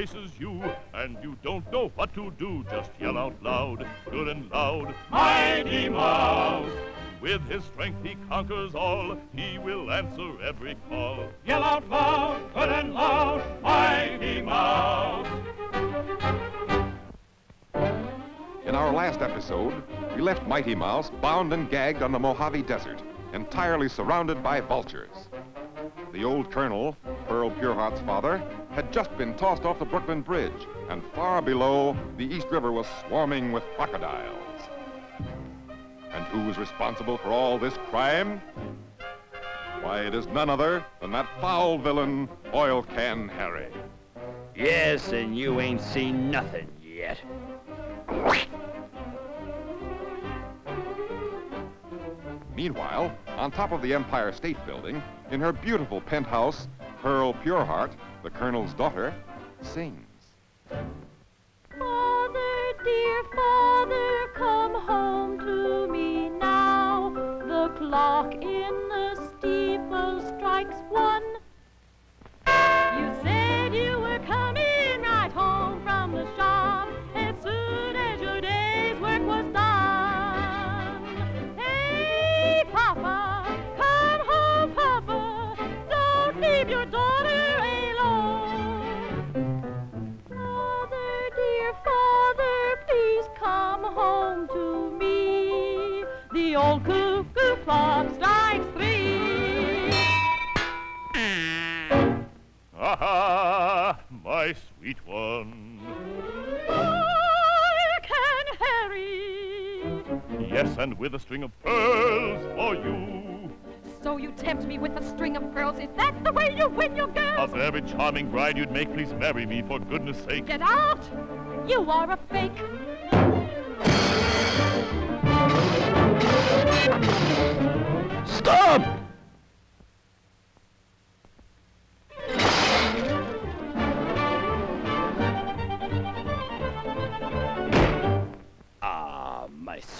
chases you, and you don't know what to do, just yell out loud, good and loud, Mighty Mouse! With his strength he conquers all, he will answer every call. Yell out loud, good and loud, Mighty Mouse! In our last episode, we left Mighty Mouse bound and gagged on the Mojave Desert, entirely surrounded by vultures. The old colonel, Pearl Pureheart's father, had just been tossed off the Brooklyn Bridge, and far below, the East River was swarming with crocodiles. And who was responsible for all this crime? Why, it is none other than that foul villain, Oil Can Harry. Yes, and you ain't seen nothing yet. Meanwhile, on top of the Empire State Building, in her beautiful penthouse, Pearl Pureheart, the colonel's daughter, sings. Father, dear father, come home to me now. The clock in the sweet one. Oil Can Harry. Yes, and with a string of pearls for you. So you tempt me with a string of pearls. Is that the way you win your A girls? very charming bride you'd make. Please marry me, for goodness sake. Get out! You are a fake.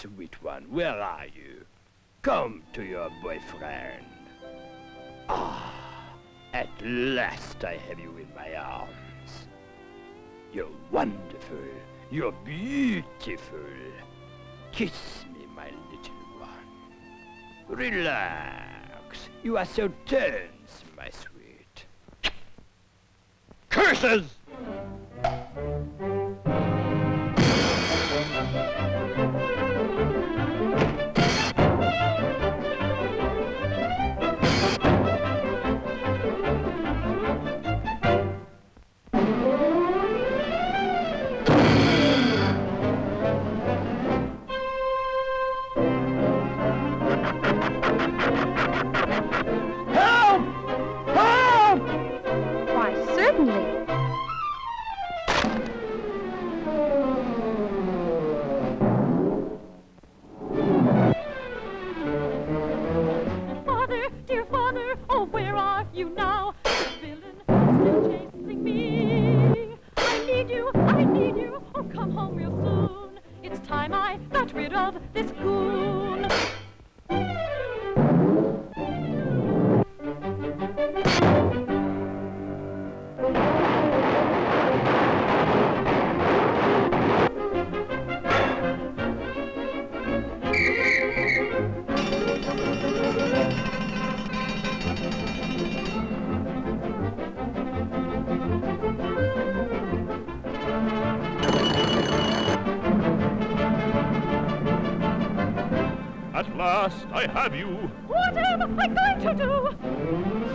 Sweet one, where are you? Come to your boyfriend. Ah, at last I have you in my arms. You're wonderful. You're beautiful. Kiss me, my little one. Relax. You are so tense, my sweet. Curses! You, I need you. Oh, come home real soon. It's time I got rid of this goon. Last I have you. What am I going to do?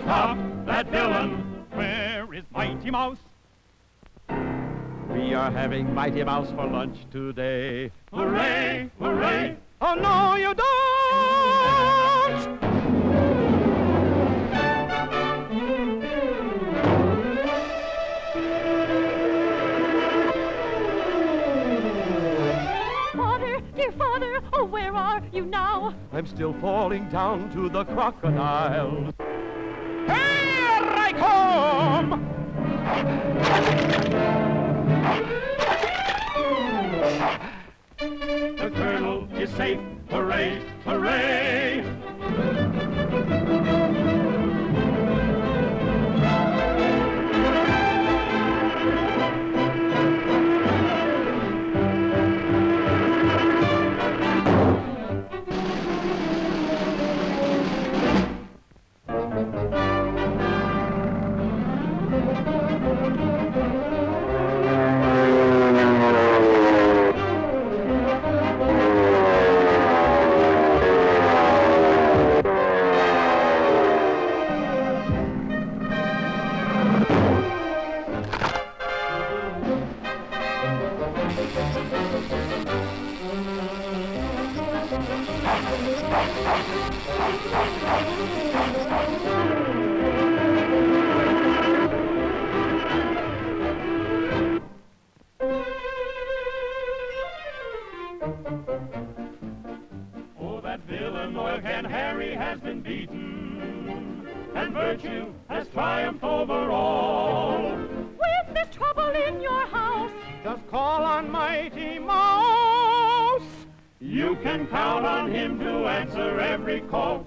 Stop that villain! Where is Mighty Mouse? We are having Mighty Mouse for lunch today. Hooray! Hooray! Oh, no, you don't! Oh, where are you now? I'm still falling down to the crocodiles. Here I come! Oh, that Illinois can Harry has been beaten, and virtue has triumphed over all. With this trouble in your heart. Just call on Mighty Mouse. You can count on him to answer every call.